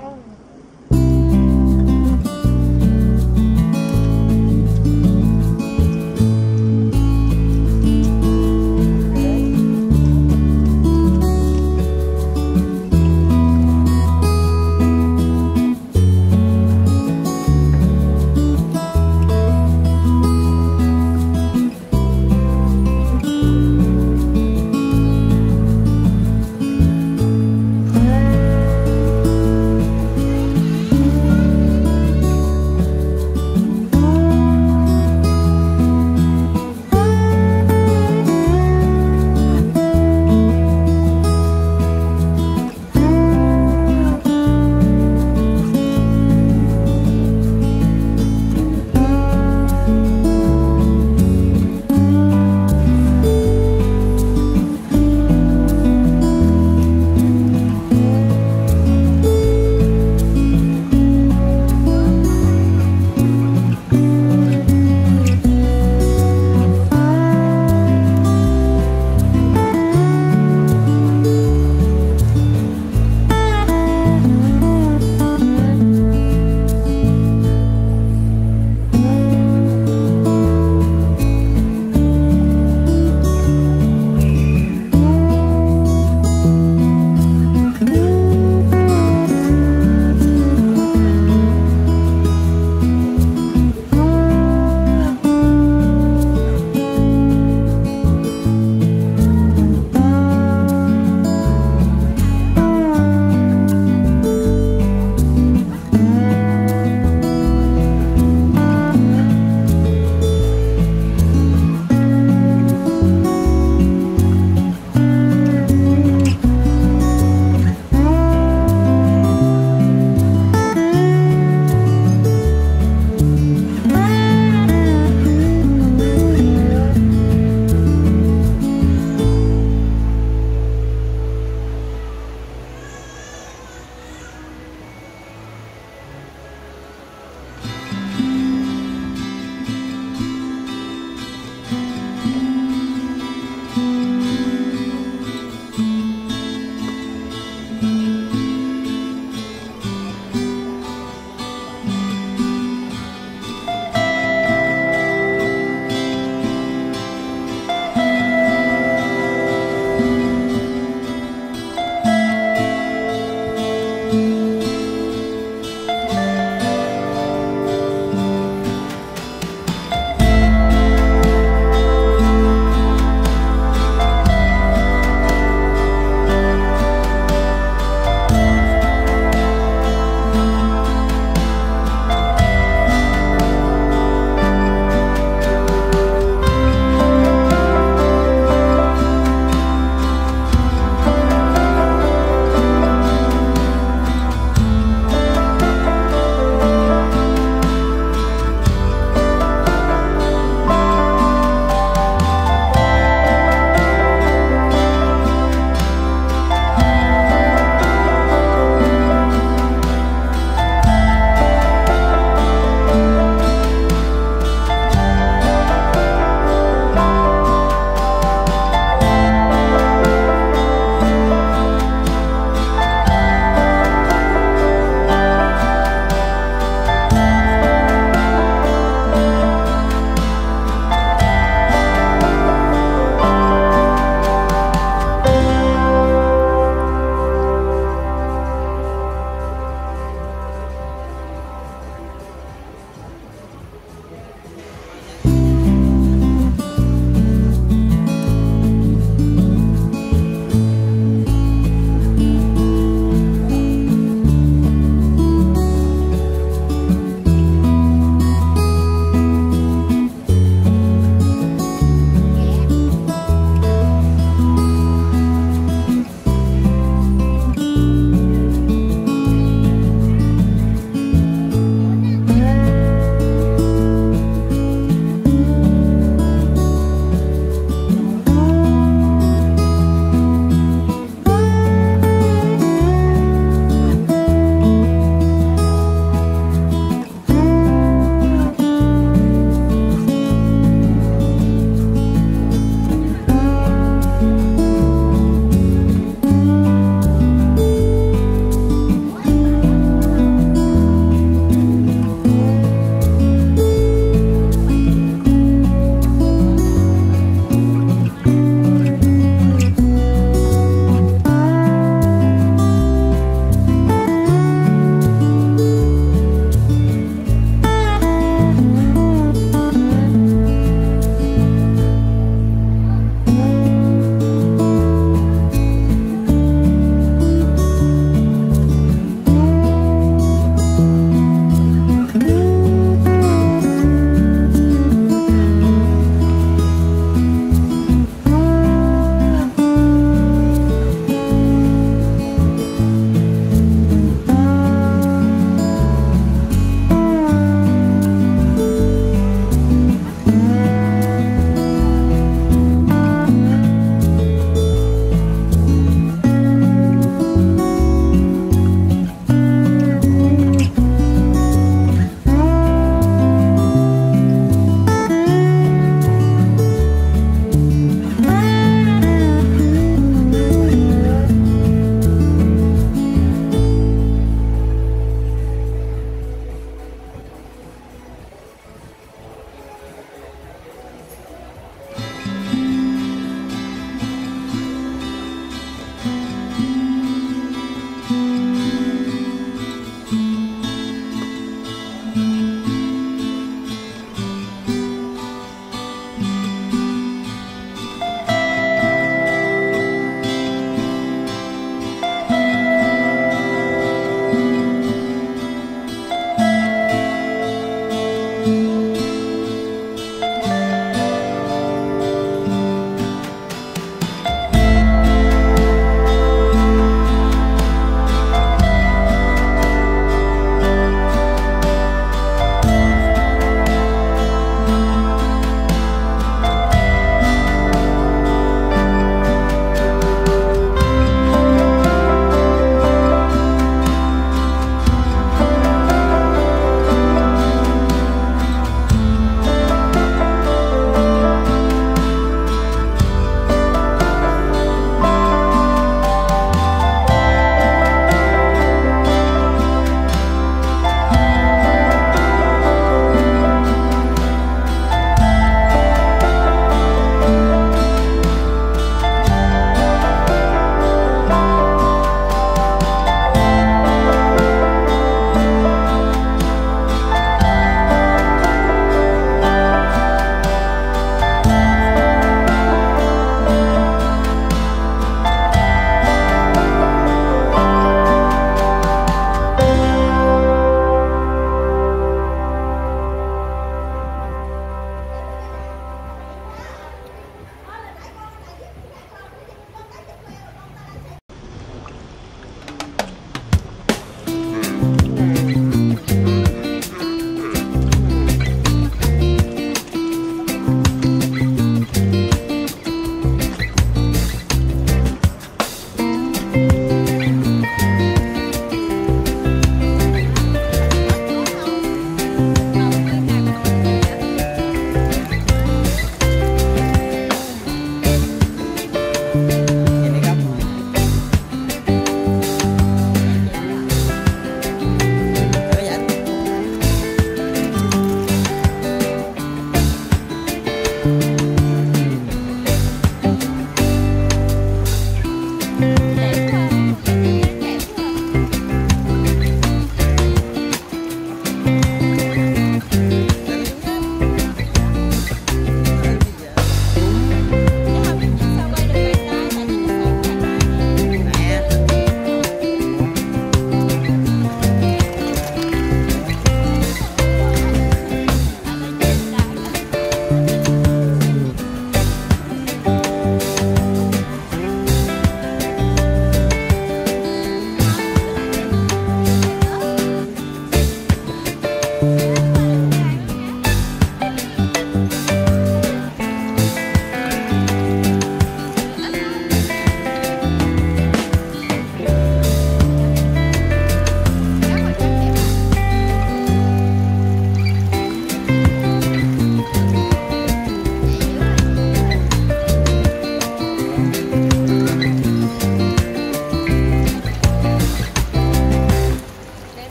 Oh.